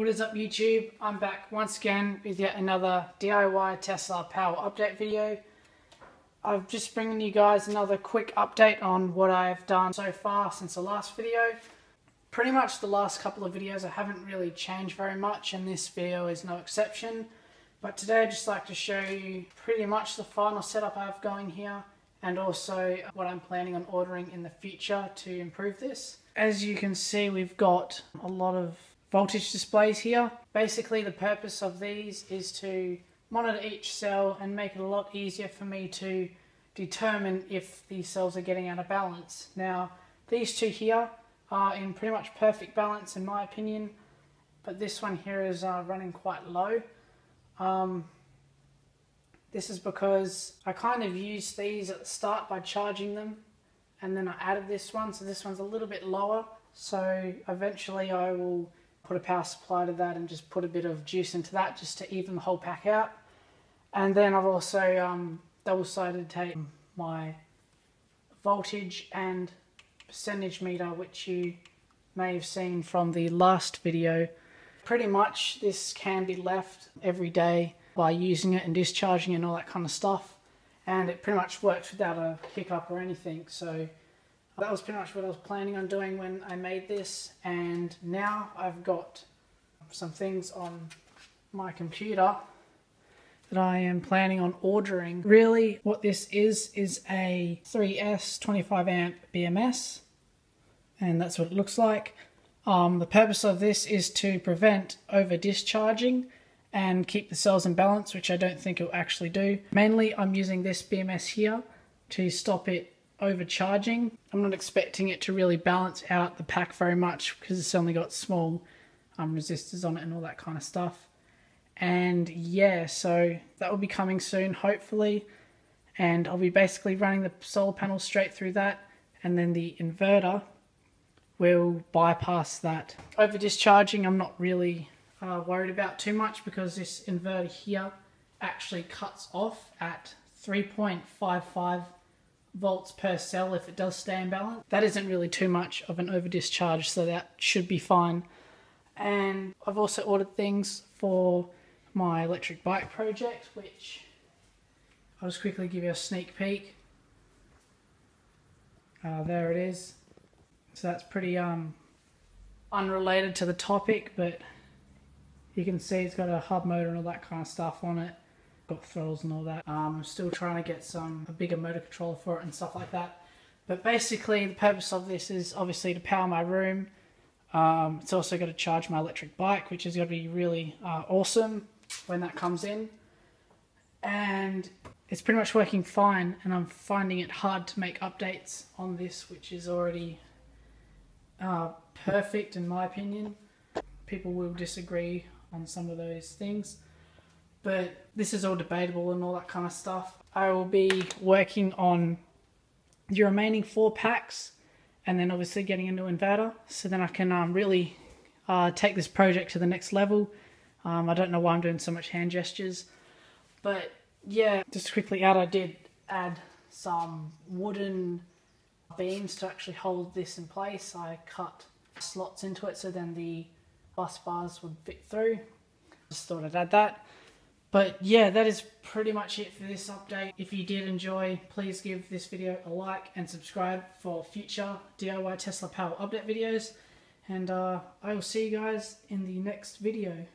What is up YouTube? I'm back once again with yet another DIY Tesla Powerwall update video. I'm just bringing you guys another quick update on what I've done so far since the last video. Pretty much the last couple of videos I haven't really changed very much and this video is no exception. But today I'd just like to show you pretty much the final setup I have going here and also what I'm planning on ordering in the future to improve this. As you can see we've got a lot of voltage displays here. Basically the purpose of these is to monitor each cell and make it a lot easier for me to determine if these cells are getting out of balance. Now these two here are in pretty much perfect balance in my opinion but this one here is uh, running quite low. Um, this is because I kind of used these at the start by charging them and then I added this one so this one's a little bit lower so eventually I will put a power supply to that and just put a bit of juice into that just to even the whole pack out. And then I've also um, double-sided tape my voltage and percentage meter, which you may have seen from the last video. Pretty much this can be left every day by using it and discharging and all that kind of stuff. And it pretty much works without a hiccup or anything. So that was pretty much what I was planning on doing when I made this and now I've got some things on my computer that I am planning on ordering. Really what this is is a 3S 25 amp BMS and that's what it looks like. Um, the purpose of this is to prevent over discharging and keep the cells in balance which I don't think it will actually do. Mainly I'm using this BMS here to stop it overcharging. I'm not expecting it to really balance out the pack very much because it's only got small um, resistors on it and all that kind of stuff. And yeah, so that will be coming soon, hopefully. And I'll be basically running the solar panel straight through that. And then the inverter will bypass that. Over discharging, I'm not really uh, worried about too much because this inverter here actually cuts off at 3.55 volts per cell if it does stay in balance. That isn't really too much of an over discharge, so that should be fine. And I've also ordered things for my electric bike project, which I'll just quickly give you a sneak peek. Uh, there it is. So that's pretty um, unrelated to the topic, but you can see it's got a hub motor and all that kind of stuff on it got throttles and all that. Um, I'm still trying to get some a bigger motor controller for it and stuff like that. But basically, the purpose of this is obviously to power my room. Um, it's also got to charge my electric bike, which is going to be really uh, awesome when that comes in. And it's pretty much working fine, and I'm finding it hard to make updates on this, which is already uh, perfect in my opinion. People will disagree on some of those things but this is all debatable and all that kind of stuff. I will be working on the remaining four packs and then obviously getting a new inverter so then I can um, really uh, take this project to the next level. Um, I don't know why I'm doing so much hand gestures, but yeah, just quickly add, I did add some wooden beams to actually hold this in place. I cut slots into it so then the bus bars would fit through. Just thought I'd add that. But yeah, that is pretty much it for this update. If you did enjoy, please give this video a like and subscribe for future DIY Tesla Powerwall update videos. And uh, I will see you guys in the next video.